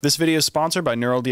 This video is sponsored by Neural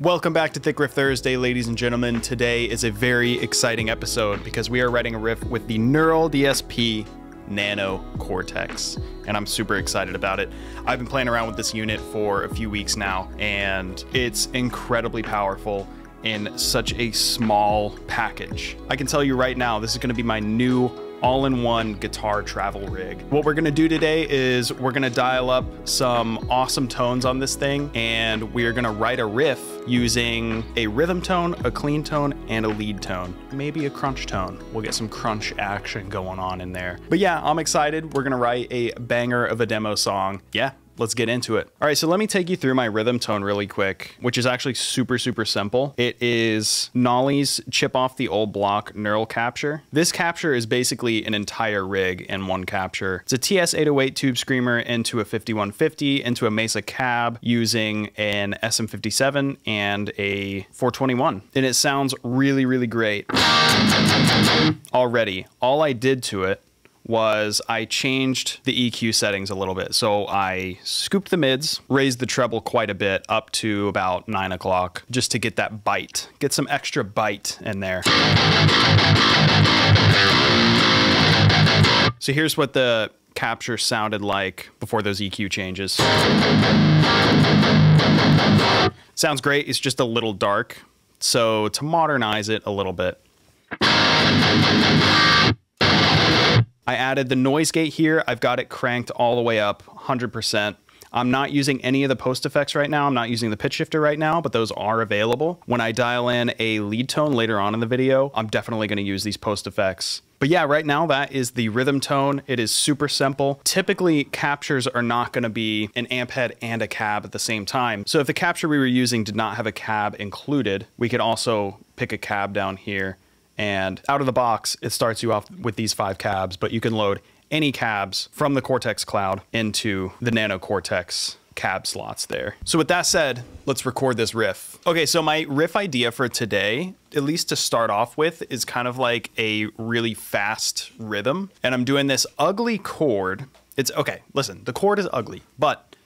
Welcome back to Thick Riff Thursday, ladies and gentlemen. Today is a very exciting episode because we are writing a riff with the Neural DSP Nano Cortex, and I'm super excited about it. I've been playing around with this unit for a few weeks now, and it's incredibly powerful in such a small package. I can tell you right now, this is going to be my new all-in-one guitar travel rig. What we're gonna do today is we're gonna dial up some awesome tones on this thing and we're gonna write a riff using a rhythm tone, a clean tone, and a lead tone. Maybe a crunch tone. We'll get some crunch action going on in there. But yeah, I'm excited. We're gonna write a banger of a demo song. Yeah, let's get into it. All right, so let me take you through my rhythm tone really quick, which is actually super, super simple. It is Nolly's Chip Off the Old Block Neural Capture. This capture is basically an entire rig in one capture. It's a TS-808 Tube Screamer into a 5150 into a Mesa cab using an SM57 and a 421. And it sounds really, really great already. All I did to it was I changed the EQ settings a little bit. So I scooped the mids, raised the treble quite a bit up to about nine o'clock just to get that bite, get some extra bite in there. So here's what the capture sounded like before those EQ changes. Sounds great, it's just a little dark. So to modernize it a little bit, I added the noise gate here. I've got it cranked all the way up 100%. I'm not using any of the post effects right now. I'm not using the pitch shifter right now, but those are available. When I dial in a lead tone later on in the video, I'm definitely going to use these post effects. But yeah, right now that is the rhythm tone. It is super simple. Typically, captures are not going to be an amp head and a cab at the same time. So if the capture we were using did not have a cab included, we could also pick a cab down here and out of the box, it starts you off with these five cabs, but you can load any cabs from the Cortex Cloud into the Nano Cortex cab slots there. So with that said, let's record this riff. Okay, so my riff idea for today, at least to start off with, is kind of like a really fast rhythm. And I'm doing this ugly chord. It's okay, listen, the chord is ugly, but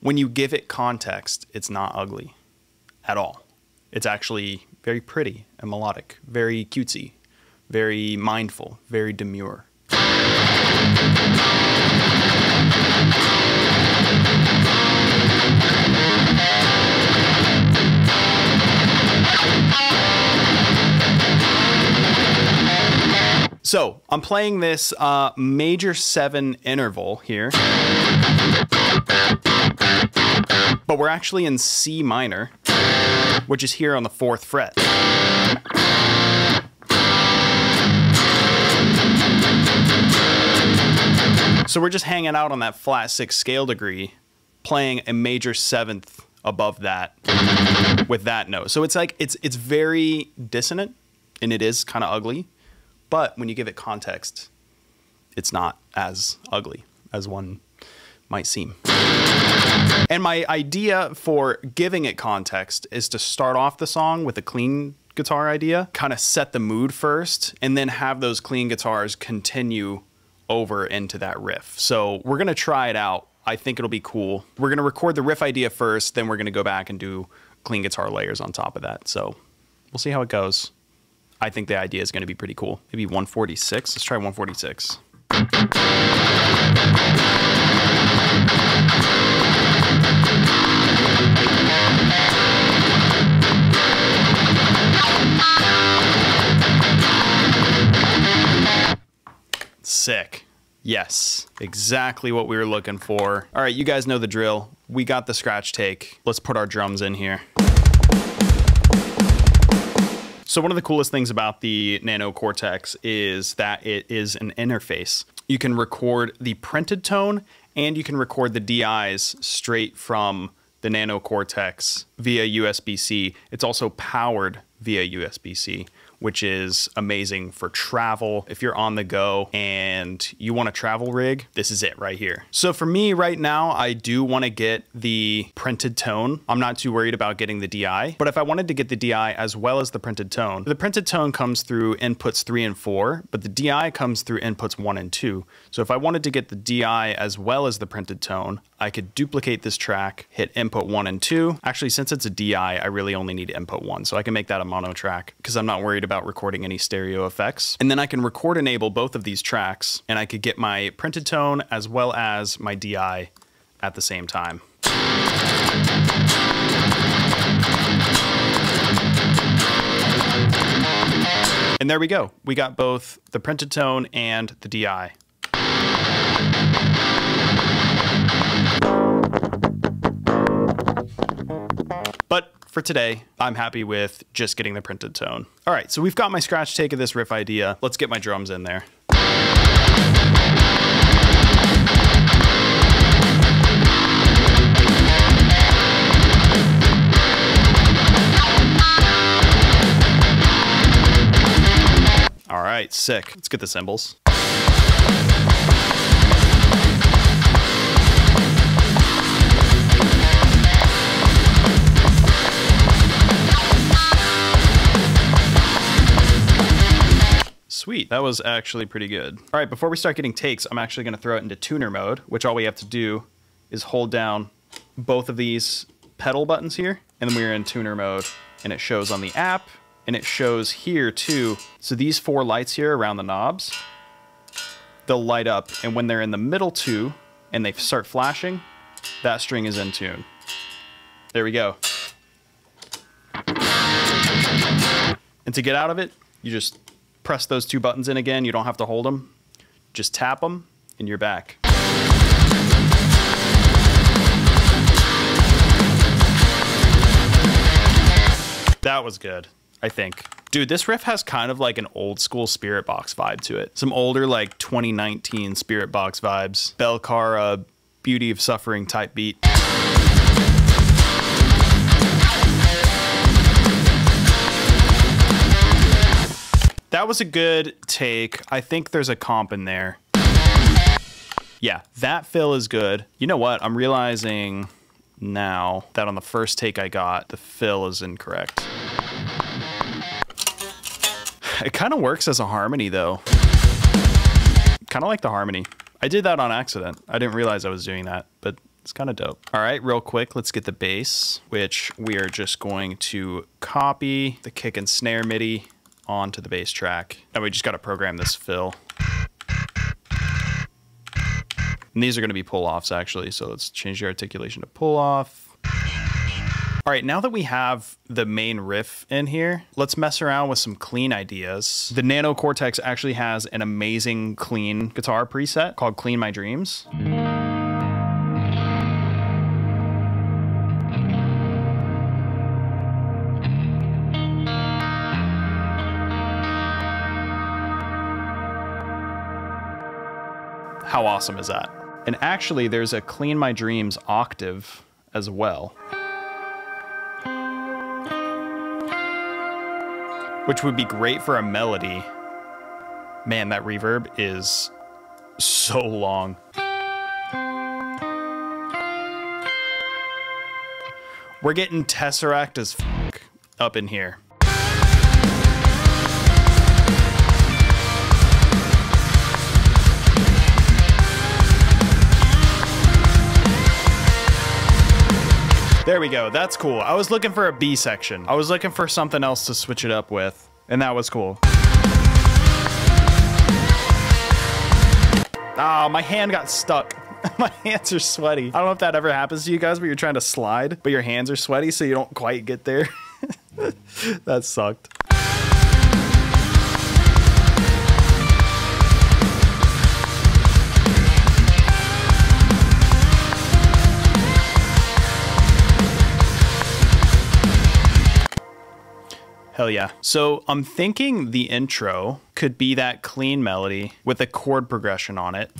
when you give it context, it's not ugly at all. It's actually very pretty and melodic, very cutesy, very mindful, very demure. So I'm playing this uh, major seven interval here, but we're actually in C minor which is here on the fourth fret. So we're just hanging out on that flat six scale degree, playing a major seventh above that with that note. So it's like it's it's very dissonant and it is kind of ugly, but when you give it context, it's not as ugly as one might seem. And my idea for giving it context is to start off the song with a clean guitar idea, kind of set the mood first, and then have those clean guitars continue over into that riff. So we're gonna try it out. I think it'll be cool. We're gonna record the riff idea first, then we're gonna go back and do clean guitar layers on top of that. So we'll see how it goes. I think the idea is gonna be pretty cool. Maybe 146. Let's try 146. Sick. Yes, exactly what we were looking for. All right, you guys know the drill. We got the scratch take. Let's put our drums in here. So one of the coolest things about the Nano Cortex is that it is an interface. You can record the printed tone and you can record the DIs straight from the Nano Cortex via USB-C. It's also powered via USB-C which is amazing for travel. If you're on the go and you want a travel rig, this is it right here. So for me right now, I do want to get the printed tone. I'm not too worried about getting the DI, but if I wanted to get the DI as well as the printed tone, the printed tone comes through inputs three and four, but the DI comes through inputs one and two. So if I wanted to get the DI as well as the printed tone, I could duplicate this track, hit input one and two. Actually, since it's a DI, I really only need input one. So I can make that a mono track because I'm not worried about recording any stereo effects. And then I can record enable both of these tracks and I could get my printed tone as well as my DI at the same time. And there we go. We got both the printed tone and the DI. For today, I'm happy with just getting the printed tone. All right, so we've got my scratch take of this riff idea. Let's get my drums in there. All right, sick. Let's get the cymbals. Sweet, that was actually pretty good. All right, before we start getting takes, I'm actually gonna throw it into tuner mode, which all we have to do is hold down both of these pedal buttons here, and then we're in tuner mode, and it shows on the app, and it shows here too. So these four lights here around the knobs, they'll light up, and when they're in the middle two, and they start flashing, that string is in tune. There we go. And to get out of it, you just press those two buttons in again. You don't have to hold them. Just tap them and you're back. That was good, I think. Dude, this riff has kind of like an old school Spiritbox vibe to it. Some older like 2019 Spiritbox vibes. Belcarra, Beauty of Suffering type beat. That was a good take. I think there's a comp in there. Yeah, that fill is good. You know what? I'm realizing now that on the first take I got, the fill is incorrect. It kind of works as a harmony though. Kind of like the harmony. I did that on accident. I didn't realize I was doing that, but it's kind of dope. All right, real quick, let's get the bass, which we are just going to copy the kick and snare MIDI onto the bass track. And we just got to program this fill. And these are going to be pull-offs actually, so let's change the articulation to pull-off. All right, now that we have the main riff in here, let's mess around with some clean ideas. The Nano Cortex actually has an amazing clean guitar preset called Clean My Dreams. How awesome is that? And actually, there's a Clean My Dreams octave as well. Which would be great for a melody. Man, that reverb is so long. We're getting Tesseract as up in here. There we go. That's cool. I was looking for a B section. I was looking for something else to switch it up with, and that was cool. Ah, oh, my hand got stuck. my hands are sweaty. I don't know if that ever happens to you guys, but you're trying to slide, but your hands are sweaty, so you don't quite get there. that sucked. Hell yeah. So I'm thinking the intro could be that clean melody with a chord progression on it.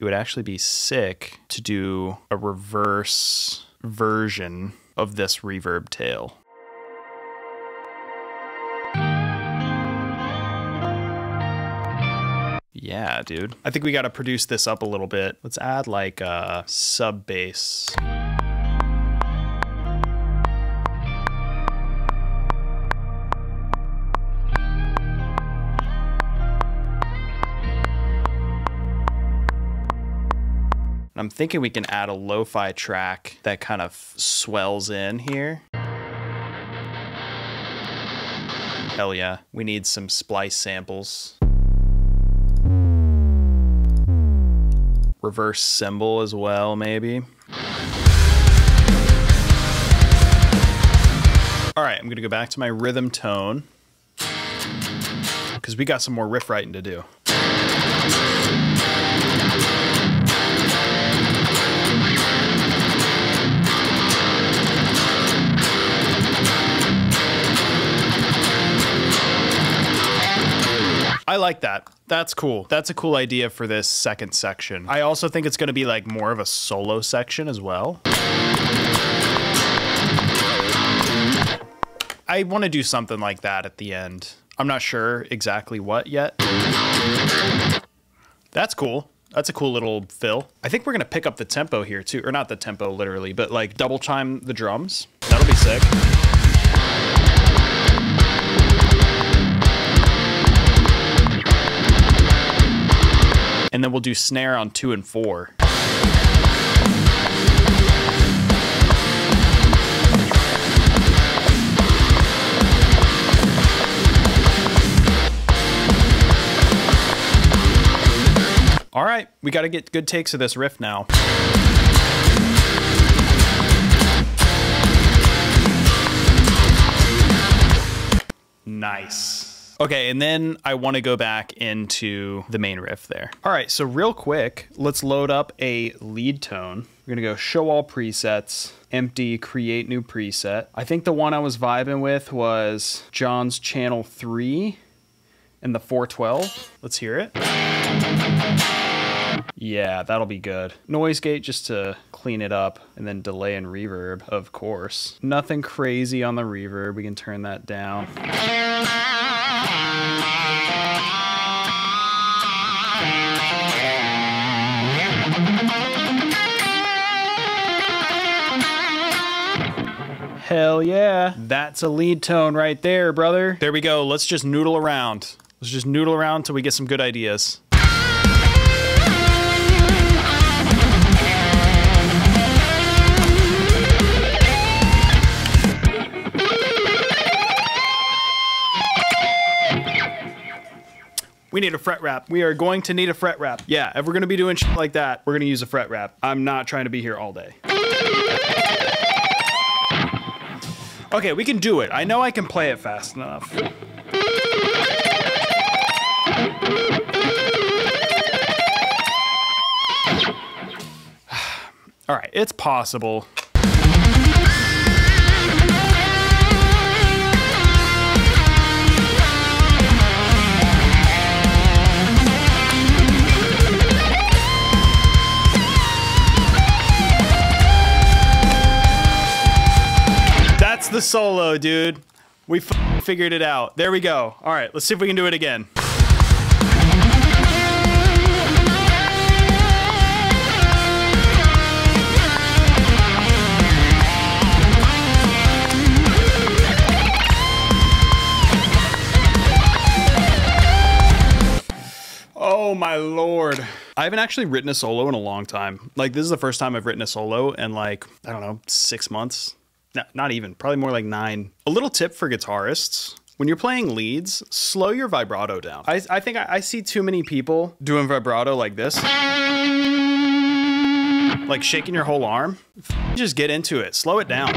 It would actually be sick to do a reverse version of this reverb tail. Yeah, dude. I think we got to produce this up a little bit. Let's add like uh, a sub bass. I'm thinking we can add a lo-fi track that kind of swells in here. Hell yeah. We need some splice samples. Reverse cymbal as well, maybe. All right, I'm gonna go back to my rhythm tone because we got some more riff writing to do. I like that. That's cool. That's a cool idea for this second section. I also think it's going to be like more of a solo section as well. I want to do something like that at the end. I'm not sure exactly what yet. That's cool. That's a cool little fill. I think we're going to pick up the tempo here too. Or not the tempo literally, but like double time the drums. That'll be sick. And then we'll do snare on two and four. All right, we got to get good takes of this riff now. Nice. Okay, and then I want to go back into the main riff there. All right, so real quick, let's load up a lead tone. We're gonna go show all presets, empty, create new preset. I think the one I was vibing with was John's channel three and the 412. Let's hear it. Yeah, that'll be good. Noise gate just to clean it up and then delay and reverb, of course. Nothing crazy on the reverb. We can turn that down. Hell yeah. That's a lead tone right there, brother. There we go. Let's just noodle around. Let's just noodle around until we get some good ideas. We need a fret wrap. We are going to need a fret wrap. Yeah, if we're gonna be doing shit like that, we're gonna use a fret wrap. I'm not trying to be here all day. Okay, we can do it. I know I can play it fast enough. All right, it's possible. Solo, dude. We figured it out. There we go. All right, let's see if we can do it again. Oh my lord. I haven't actually written a solo in a long time. Like this is the first time I've written a solo in like, I don't know, six months not even, probably more like nine. A little tip for guitarists. When you're playing leads, slow your vibrato down. I, I think I, I see too many people doing vibrato like this. Like shaking your whole arm. Just get into it. Slow it down.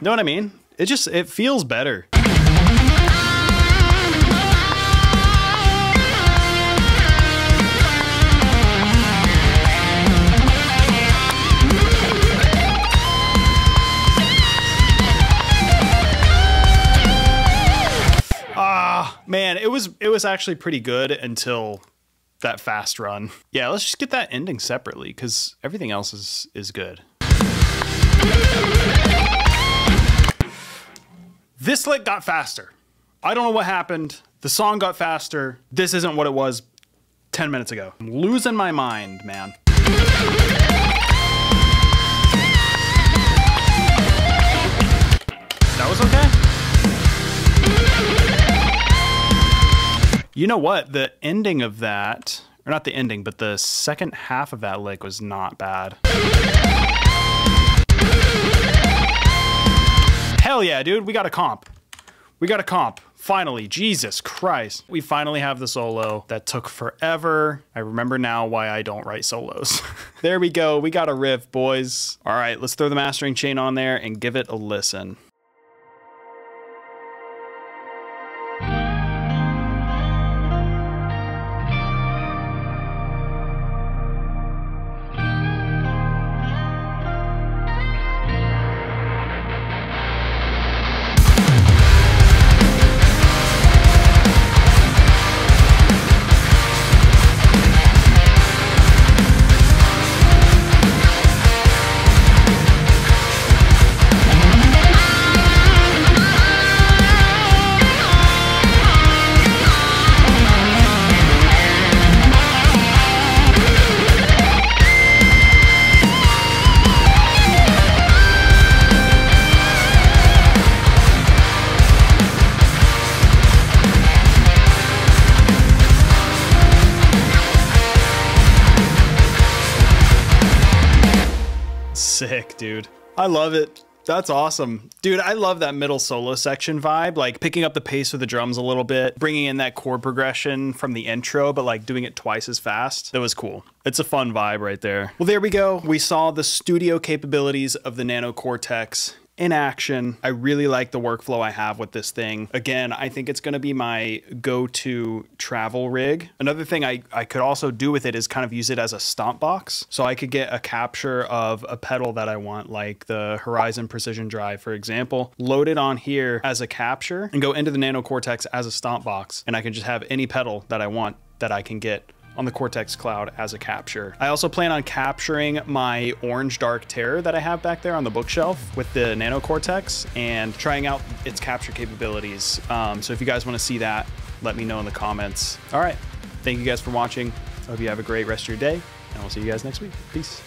Know what I mean? It just, it feels better. Was actually pretty good until that fast run. Yeah, let's just get that ending separately because everything else is is good. This lick got faster. I don't know what happened. The song got faster. This isn't what it was 10 minutes ago. I'm losing my mind, man. That was okay? You know what? The ending of that, or not the ending, but the second half of that lick was not bad. Hell yeah, dude. We got a comp. We got a comp. Finally, Jesus Christ. We finally have the solo that took forever. I remember now why I don't write solos. there we go. We got a riff, boys. All right, let's throw the mastering chain on there and give it a listen. Sick, dude. I love it. That's awesome. Dude, I love that middle solo section vibe, like picking up the pace with the drums a little bit, bringing in that chord progression from the intro, but like doing it twice as fast. That was cool. It's a fun vibe right there. Well, there we go. We saw the studio capabilities of the Nano Cortex in action. I really like the workflow I have with this thing. Again, I think it's going to be my go-to travel rig. Another thing I, I could also do with it is kind of use it as a stomp box. So I could get a capture of a pedal that I want, like the Horizon Precision Drive, for example, load it on here as a capture and go into the Nano Cortex as a stomp box. And I can just have any pedal that I want that I can get on the Cortex Cloud as a capture. I also plan on capturing my Orange Dark Terror that I have back there on the bookshelf with the Nano Cortex and trying out its capture capabilities. Um, so if you guys want to see that, let me know in the comments. All right. Thank you guys for watching. I hope you have a great rest of your day, and we'll see you guys next week. Peace.